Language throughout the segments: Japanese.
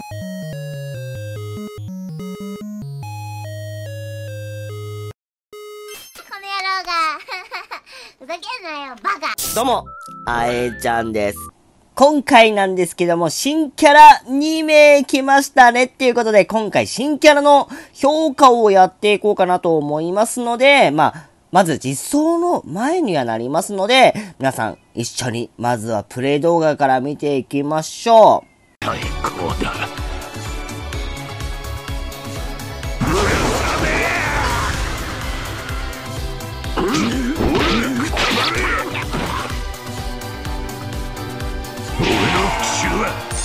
この野郎がふざけんなよバカどうも、あえちゃんです。今回なんですけども、新キャラ2名来ましたねっていうことで、今回新キャラの評価をやっていこうかなと思いますので、まあ、まず実装の前にはなりますので、皆さん一緒にまずはプレイ動画から見ていきましょう。最高だ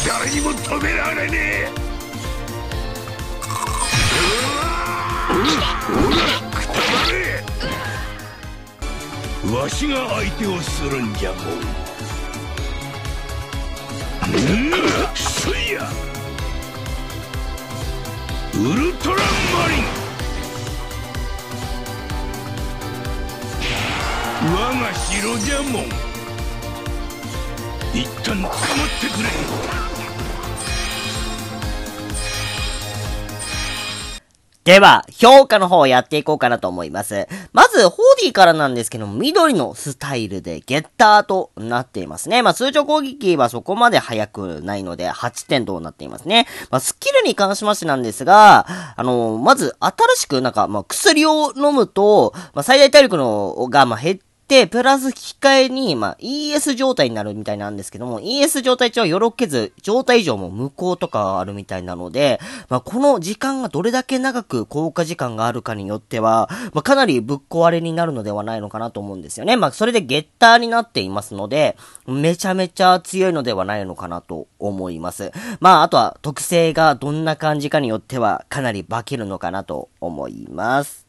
誰にも止められねえ。わくたばれ。わしが相手をするんじゃもん。うんそいや。ウルトラマリン。我が城じゃもん。一旦捕まってくれ。では、評価の方をやっていこうかなと思います。まず、ホーディーからなんですけど、緑のスタイルでゲッターとなっていますね。まあ、通常攻撃はそこまで速くないので、8点となっていますね。まあ、スキルに関しましてなんですが、あのまず、新しくなんか、まあ、薬を飲むと、まあ、最大体力のが、まあ、減って、で、プラス引き換えに、まあ、ES 状態になるみたいなんですけども、ES 状態中はよろけず、状態以上も無効とかあるみたいなので、まあ、この時間がどれだけ長く効果時間があるかによっては、まあ、かなりぶっ壊れになるのではないのかなと思うんですよね。まあ、それでゲッターになっていますので、めちゃめちゃ強いのではないのかなと思います。まあ、あとは特性がどんな感じかによっては、かなり化けるのかなと思います。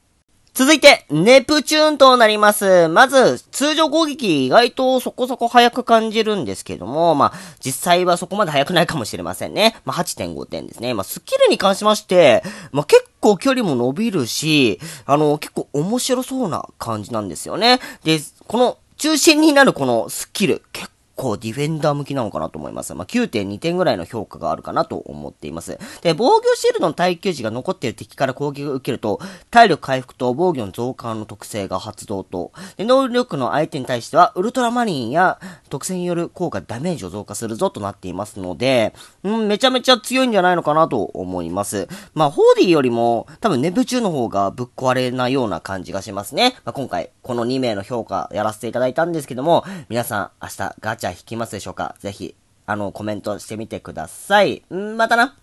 続いて、ネプチューンとなります。まず、通常攻撃意外とそこそこ速く感じるんですけども、まあ、実際はそこまで速くないかもしれませんね。まあ、8.5点ですね。まあ、スキルに関しまして、まあ、結構距離も伸びるし、あの、結構面白そうな感じなんですよね。で、この、中心になるこのスキル、結構ディフェンダー向きなのかなと思います。まあ、9.2点ぐらいの評価があるかなと思っています。で、防御シールドの耐久値が残っている敵から攻撃を受けると、体力回復と防御の増加の特性が発動と、で、能力の相手に対しては、ウルトラマリンや特性による効果、ダメージを増加するぞとなっていますので、うん、めちゃめちゃ強いんじゃないのかなと思います。まあ、ホーディーよりも、多分ネプチューンの方がぶっ壊れなような感じがしますね。まあ、今回、この2名の評価やらせていただいたんですけども、皆さん、明日ガチャ引きますでしょうかぜひ、あの、コメントしてみてください。んまたな。